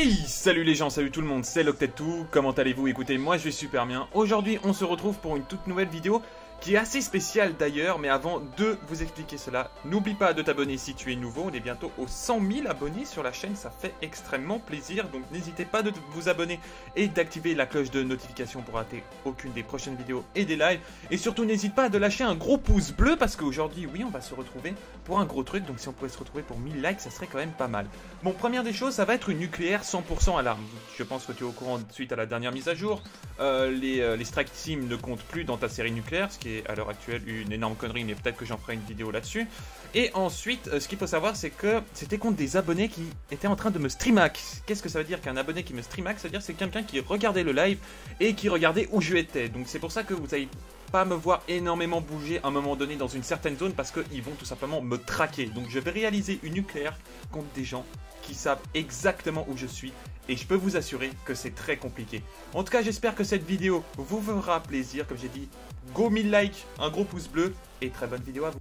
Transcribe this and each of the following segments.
Hey, salut les gens, salut tout le monde, c'est Loctet2, comment allez-vous? Écoutez, moi je vais super bien. Aujourd'hui, on se retrouve pour une toute nouvelle vidéo qui est assez spécial d'ailleurs, mais avant de vous expliquer cela, n'oublie pas de t'abonner si tu es nouveau, on est bientôt aux 100 000 abonnés sur la chaîne, ça fait extrêmement plaisir, donc n'hésitez pas de vous abonner et d'activer la cloche de notification pour rater aucune des prochaines vidéos et des lives, et surtout n'hésite pas de lâcher un gros pouce bleu, parce qu'aujourd'hui, oui, on va se retrouver pour un gros truc, donc si on pouvait se retrouver pour 1000 likes, ça serait quand même pas mal. Bon, première des choses, ça va être une nucléaire 100% alarme, je pense que tu es au courant suite à la dernière mise à jour, euh, les, euh, les strike teams ne comptent plus dans ta série nucléaire, ce qui à l'heure actuelle une énorme connerie, mais peut-être que j'en ferai une vidéo là-dessus. Et ensuite, euh, ce qu'il faut savoir, c'est que c'était contre des abonnés qui étaient en train de me streamac. Qu'est-ce que ça veut dire qu'un abonné qui me streamac? Ça veut dire c'est quelqu'un qui regardait le live et qui regardait où je étais. Donc c'est pour ça que vous n'allez pas me voir énormément bouger à un moment donné dans une certaine zone parce qu'ils vont tout simplement me traquer. Donc je vais réaliser une nucléaire contre des gens qui savent exactement où je suis et je peux vous assurer que c'est très compliqué. En tout cas, j'espère que cette vidéo vous fera plaisir. Comme j'ai dit, go 1000 likes, un gros pouce bleu et très bonne vidéo à vous.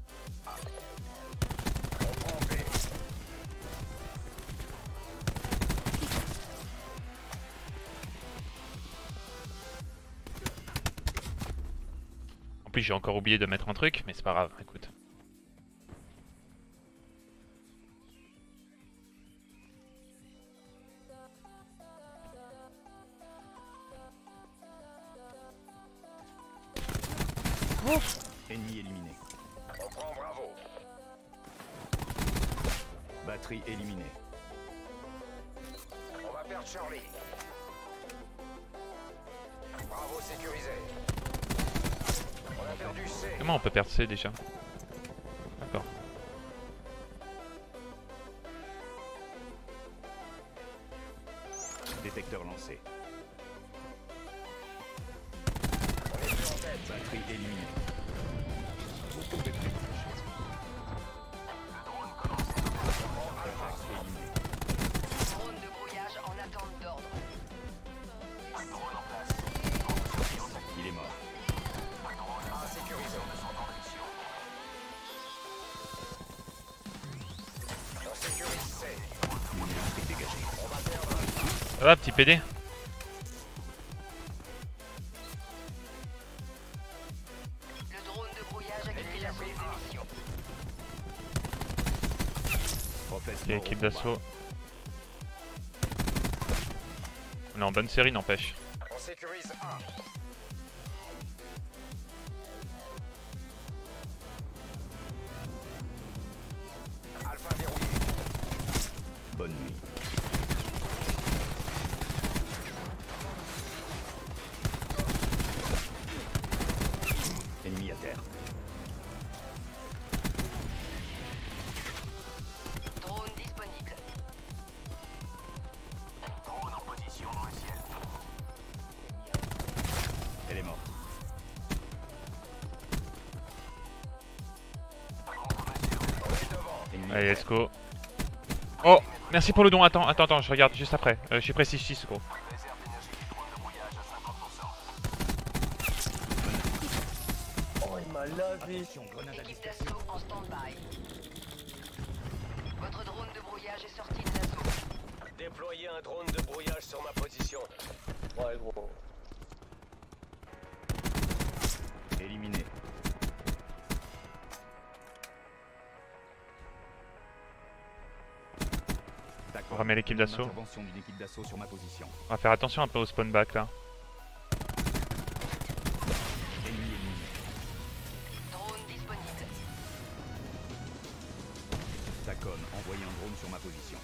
Plus, j'ai encore oublié de mettre un truc, mais c'est pas grave, écoute. Ennemi éliminé. On prend Bravo. Batterie éliminée. On va perdre Charlie. Bravo sécurisé. Comment on peut perdre C déjà D'accord. Détecteur lancé. Batterie éliminée. Ça va, petit PD L'équipe d'assaut. On est en bonne série, n'empêche. On sécurise Allez, let's go. Oh Merci pour le don, attends, attends, attends, je regarde juste après. Euh, je suis précis 6 gros. Équipe d'assaut en stand-by. Votre drone de brouillage est sorti de la zone. Déployer un drone de brouillage sur ma position. Ouais, gros. éliminé. On remet l'équipe d'assaut. On va faire attention un peu au spawn back là. Drone disponible. TACOM, envoyez un drone sur ma position.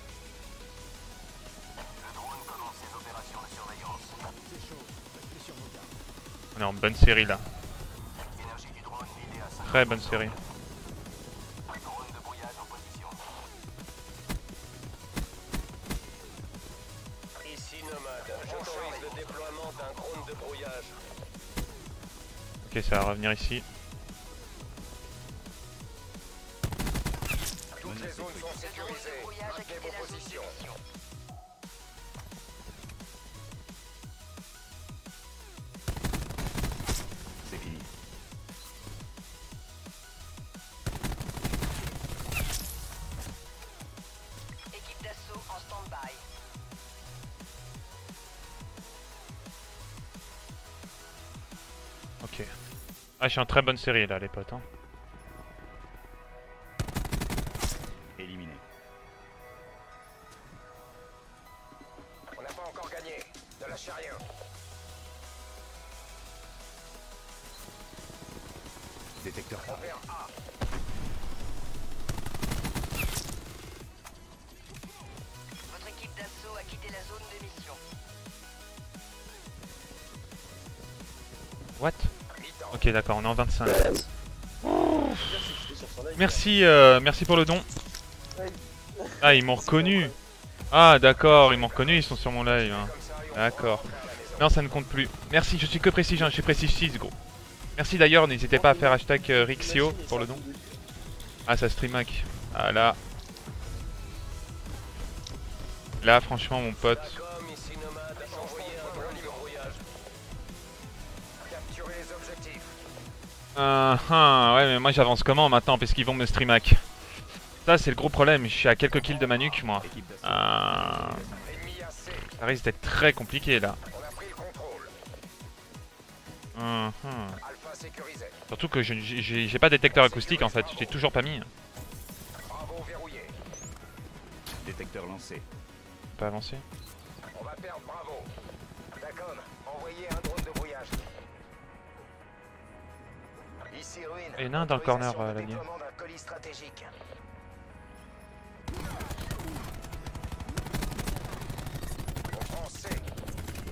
On est en bonne série là. Très bonne série. revenir ici. Toutes les zones sont sécurisées. Maintenez vos positions. C'est fini. Équipe d'assaut en stand-by. Ah, je suis en très bonne série là, les potes. Hein. Éliminé. On n'a pas encore gagné. Ne lâchez rien. Détecteur A. Votre équipe d'assaut a quitté la zone de mission. What? Ok, d'accord, on est en 25. Merci, euh, merci pour le don. Ah, ils m'ont reconnu. Ah, d'accord, ils m'ont reconnu, ils sont sur mon live. hein. D'accord. Non, ça ne compte plus. Merci, je suis que précis, hein, je suis précis 6, gros. Merci d'ailleurs, n'hésitez pas à faire hashtag euh, Rixio pour le don. Ah, ça stream hack. Ah là. Là, franchement, mon pote. Ah, ah, ouais, mais moi j'avance comment maintenant Parce qu'ils vont me stream hack. Ça, c'est le gros problème. Je suis à quelques kills de ma nuque, moi. C. ça risque d'être très compliqué là. Hum, hum. Surtout que j'ai pas détecteur acoustique en fait. J'ai toujours pas mis. Bravo verrouillé. Détecteur lancé. Pas avancé. On va perdre Bravo. D'accord. Envoyez un drone de brouillage. Et nain dans le corner, euh.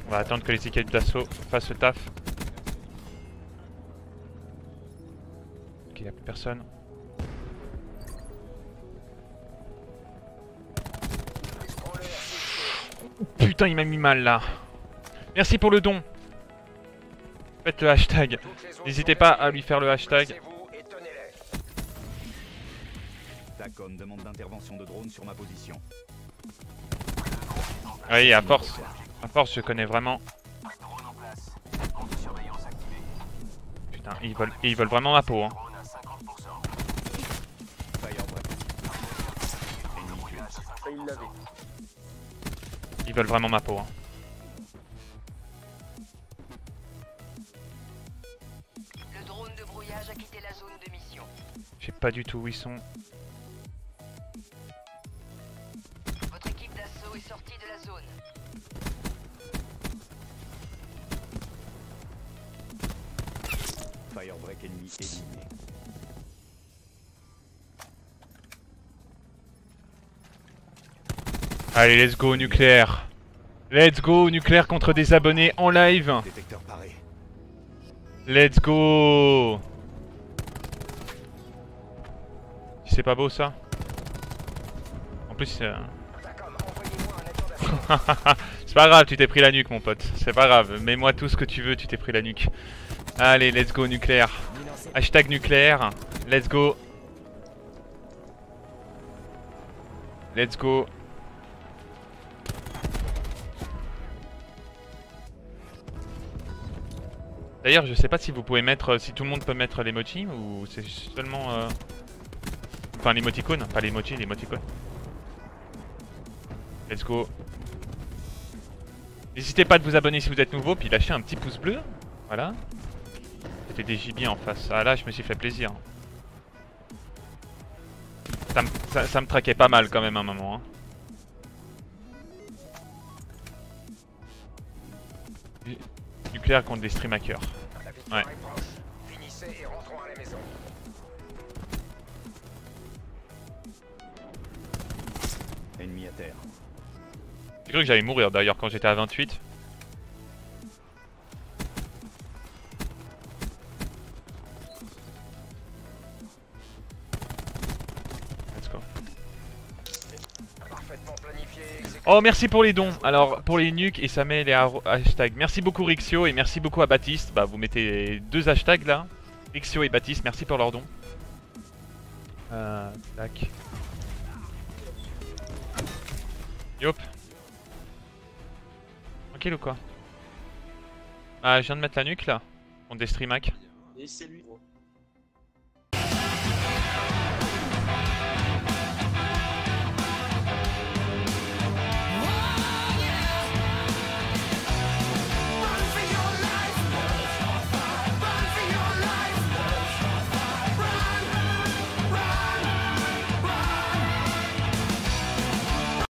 On va attendre que les équipes d'assaut fassent le taf. Ok, y'a plus personne. Putain, il m'a mis mal là. Merci pour le don. Faites le hashtag. N'hésitez pas à lui faire le hashtag. Placez-vous et tenez-les. TACOM demande d'intervention de drone sur ma position. Oui, à force. À force, je connais vraiment. Putain, ils veulent, ils veulent vraiment ma peau. Hein. Ils veulent vraiment ma peau. Hein. La zone de mission. Je sais pas du tout où ils sont. Votre équipe d'assaut est sortie de la zone. Firebreak ennemi éliminé. Allez, let's go nucléaire. Let's go nucléaire contre des abonnés en live. Détecteur paré. Let's go. C'est pas beau ça En plus, euh, c'est pas grave, tu t'es pris la nuque mon pote. C'est pas grave, mets-moi tout ce que tu veux, tu t'es pris la nuque. Allez, let's go nucléaire. Hashtag nucléaire. Let's go. Let's go. D'ailleurs, je sais pas si vous pouvez mettre, si tout le monde peut mettre l'emoji ou c'est seulement, euh... enfin l'émoticône, pas l'emoji, l'émoticône. Let's go. N'hésitez pas à vous abonner si vous êtes nouveau, puis lâcher un petit pouce bleu. Voilà. C'était des gibiers en face. Ah là, je me suis fait plaisir. Ça me, traquait pas mal quand même à un moment. hein. Nu- Nucléaire contre des stream hackers. Ouais. Ennemi à terre. J'ai cru que j'allais mourir d'ailleurs quand j'étais à 28. Let's go. Oh merci pour les dons. Alors pour les nuques et ça met les hashtags. Merci beaucoup Rixio et merci beaucoup à Baptiste. Bah vous mettez deux hashtags là. Rixio et Baptiste, merci pour leurs dons. Euh, tac. Yop. Tranquille ou quoi? Ah je viens de mettre la nuque là. On des stream hack. Et c'est lui, gros.